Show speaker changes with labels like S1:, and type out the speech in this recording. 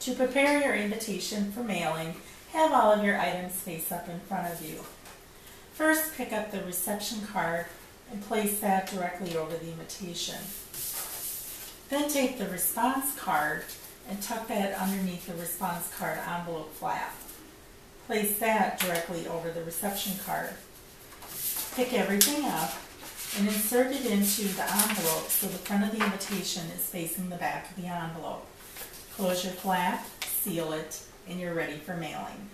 S1: To prepare your invitation for mailing, have all of your items face up in front of you. First, pick up the reception card and place that directly over the invitation. Then take the response card and tuck that underneath the response card envelope flap. Place that directly over the reception card. Pick everything up and insert it into the envelope so the front of the invitation is facing the back of the envelope. Close your flap, seal it, and you're ready for mailing.